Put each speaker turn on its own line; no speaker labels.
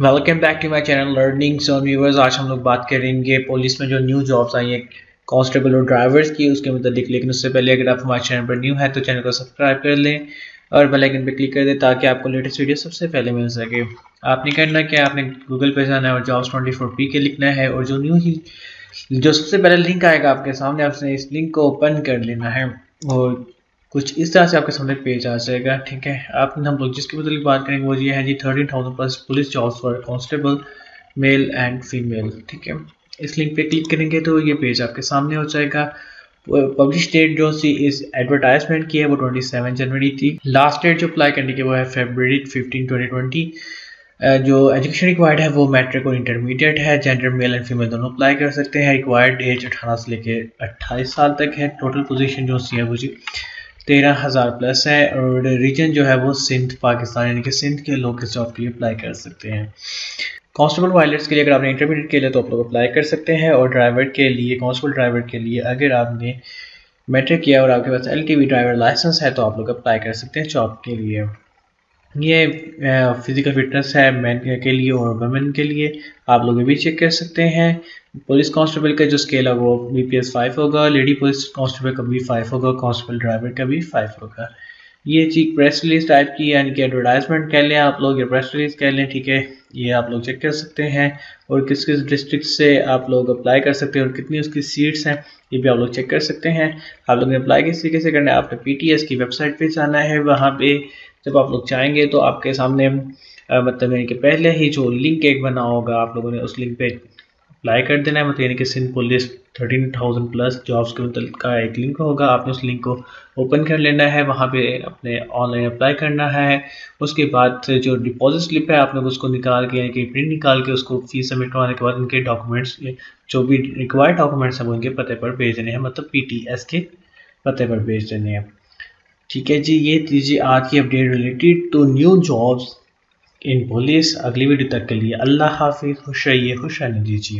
Welcome back to my channel learning so viewers آج ہم لوگ بات کریں گے پولیس میں جو نیو جابس آئی ہیں کانسٹیبل اور ڈرائیورز کی، اس کے متعلق۔ لیکن اس سے پہلے اگر آپ ہمارے چینل پر نیو ہے تو چینل کو سبسکرائب کر لیں اور بیل آئکن پہ کلک کر دیں تاکہ آپ کو لیٹسٹ ویڈیو سب سے پہلے مل سکے۔ آپ نے کرنا کہ آپ نے گوگل پہ جانا ہے اور جابس ٹوئنٹی فور پی کے لکھنا ہے اور جو نیو ہی جو سب سے پہلے لنک آئے گا آپ کے سامنے، آپ نے اس لنک کو اوپن کر لینا ہے۔ اور کچھ اس طرح سے آپ کے سامنے پیج آ جائے گا، ٹھیک ہے؟ آپ ہم لوگ جس کے متعلق بات کریں گے وہ یہ ہے جی thirteen thousand plus police jobs for constable male and female ٹھیک ہے؟ اس لنک پہ کلک کریں گے تو یہ پیج آپ کے سامنے ہو جائے گا۔ پبلش ڈیٹ جو سی اس ایڈورٹائزمنٹ کی ہے وہ ٹوئنٹی سیون جنوری تھی۔ لاسٹ ڈیٹ جو اپلائی کرنے کی وہ ہے فیبرری ففٹین ٹوئنٹی ٹوئنٹی جو ایجوکیشن ریکوائرڈ ہے وہ میٹرک اور انٹرمیڈیٹ ہے۔ جینڈر میل اینڈ فیمیل دونوں اپلائی کر سکتے ہیں۔ ریکوائرڈ ایج اٹھارہ سے لے کے اٹھائیس سال تک ہے۔ ٹوٹل پوزیشن جو سی ہے وہ جی تیرہ ہزار پلس ہے اور ریجن جو ہے وہ سندھ، پاکستان یعنی کہ سندھ کے لوگ اس جاب کے لیے اپلائی کر سکتے ہیں۔ کانسٹیبل وائلٹس کے لیے اگر آپ نے انٹرمیڈیٹ کے لیے تو آپ لوگ اپلائی کر سکتے ہیں اور ڈرائیور کے لیے کانسٹیبل ڈرائیور کے لیے اگر آپ نے میٹرک کیا اور آپ کے پاس L T V driver licence ہے تو آپ لوگ اپلائی کر سکتے ہیں جاب کے لیے۔ یہ فزیکل فٹنس ہے مین کے لیے اور ویمن کے لیے۔ آپ لوگ بھی چیک کر سکتے ہیں۔ پولیس کانسٹیبل کا جو اسکیل ہے وہ بی پی ایس فائیو ہوگا لیڈی پولیس کانسٹیبل کا بھی فائیو ہوگا کانسٹیبل ڈرائیور کا بھی فائیو ہوگا۔ یہ چیز پریس ریلیز ٹائپ کی یعنی کہ ایڈورٹائزمنٹ کر لیں آپ لوگ یا پریس ریلیز کر لیں، ٹھیک ہے؟ یہ آپ لوگ چیک کر سکتے ہیں۔ اور کس کس ڈسٹرکٹ سے آپ لوگ اپلائی کر سکتے ہیں اور کتنی اس کی سیٹس ہیں، یہ بھی آپ لوگ چیک کر سکتے ہیں۔ آپ لوگ نے اپلائی کس طریقے سے کرنا ہے؟ آپ نے پی ٹی ایس کی ویب سائٹ پہ جانا ہے۔ وہاں پہ جب آپ لوگ چاہیں گے تو آپ کے سامنے مطلب یعنی کہ پہلے ہی جو لنک ایک بنا ہوگا، آپ لوگوں نے اس لنک پہ اپلائی کر دینا ہے۔ مطلب یعنی کہ Sindh police thirteen thousand plus jobs کے متعلق کا ایک لنک ہوگا۔ آپ نے اس لنک کو اوپن کر لینا ہے، وہاں پہ اپنے آن لائن اپلائی کرنا ہے۔ اس کے بعد جو ڈپازٹ سلپ ہے، آپ نے اس کو نکال کے یعنی کہ پرنٹ نکال کے اس کو فیس سبمٹ کروانے کے بعد ان کے ڈاکومنٹس جو بھی ریکوائرڈ ڈاکومنٹس ہیں، وہ ان کے پتے پر بھیج دینے ہیں۔ مطلب پی ٹی ایس کے پتے پر بھیج دینے ہیں۔ ٹھیک ہے جی یہ دیجیے آج کی update related to new jobs in police اگلی ویڈیو تک کے لیے اللہ حافظ، خوش رہیے، خوش رہنے دیجیے